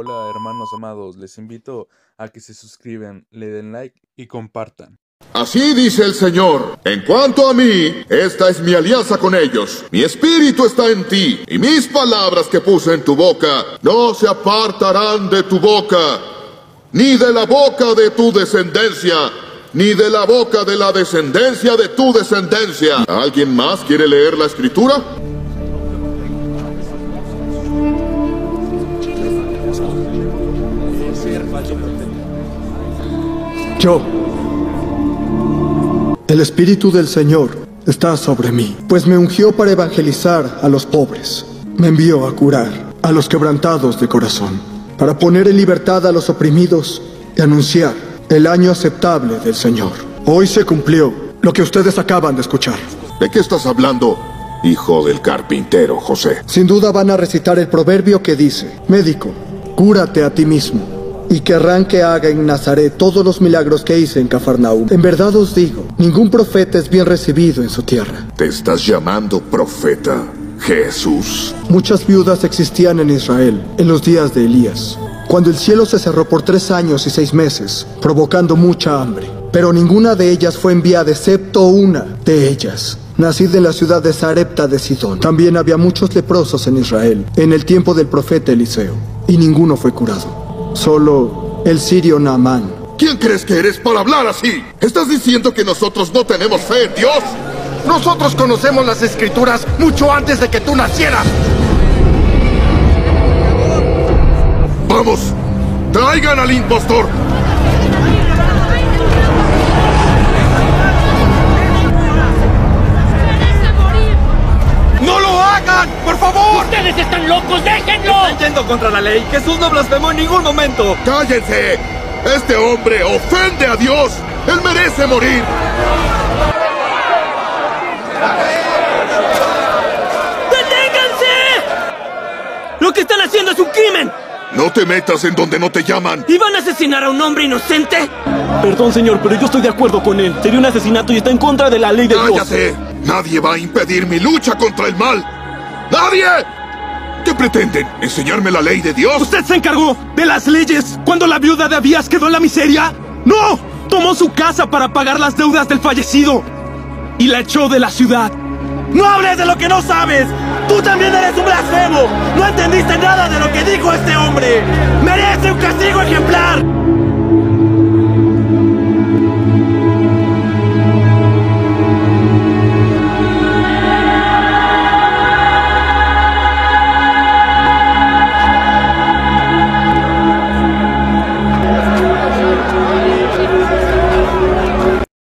Hola hermanos amados, les invito a que se suscriban, le den like y compartan. Así dice el Señor, en cuanto a mí, esta es mi alianza con ellos. Mi espíritu está en ti, y mis palabras que puse en tu boca no se apartarán de tu boca, ni de la boca de tu descendencia, ni de la boca de la descendencia de tu descendencia. ¿Alguien más quiere leer la escritura? Yo. El Espíritu del Señor está sobre mí, pues me ungió para evangelizar a los pobres. Me envió a curar a los quebrantados de corazón, para poner en libertad a los oprimidos y anunciar el año aceptable del Señor. Hoy se cumplió lo que ustedes acaban de escuchar. ¿De qué estás hablando, hijo del carpintero, José? Sin duda van a recitar el proverbio que dice, médico, cúrate a ti mismo y querrán que haga en Nazaret todos los milagros que hice en Cafarnaúm. En verdad os digo, ningún profeta es bien recibido en su tierra. ¿Te estás llamando profeta, Jesús? Muchas viudas existían en Israel en los días de Elías, cuando el cielo se cerró por tres años y seis meses, provocando mucha hambre. Pero ninguna de ellas fue enviada excepto una de ellas, nacida en la ciudad de Sarepta de Sidón. También había muchos leprosos en Israel en el tiempo del profeta Eliseo, y ninguno fue curado. Solo el sirio Naamán. ¿Quién crees que eres para hablar así? ¿Estás diciendo que nosotros no tenemos fe en Dios? Nosotros conocemos las escrituras mucho antes de que tú nacieras. Vamos, traigan al impostor. ¡No lo hagan! ¡Por favor! ¡Ustedes están locos! ¡Déjenlo! Está yendo contra la ley. Jesús no blasfemó en ningún momento. ¡Cállense! Este hombre ofende a Dios. Él merece morir. ¡Deténganse! Lo que están haciendo es un crimen. No te metas en donde no te llaman. ¿Y van a asesinar a un hombre inocente? Perdón, señor, pero yo estoy de acuerdo con él. Sería un asesinato y está en contra de la ley de Dios. ¡Cállate! Nadie va a impedir mi lucha contra el mal. ¡Nadie! ¿Qué pretenden? ¿Enseñarme la ley de Dios? ¿Usted se encargó de las leyes cuando la viuda de Abías quedó en la miseria? ¡No! Tomó su casa para pagar las deudas del fallecido y la echó de la ciudad. ¡No hables de lo que no sabes! ¡Tú también eres un blasfemo! ¡No entendiste nada de lo que dijo este hombre!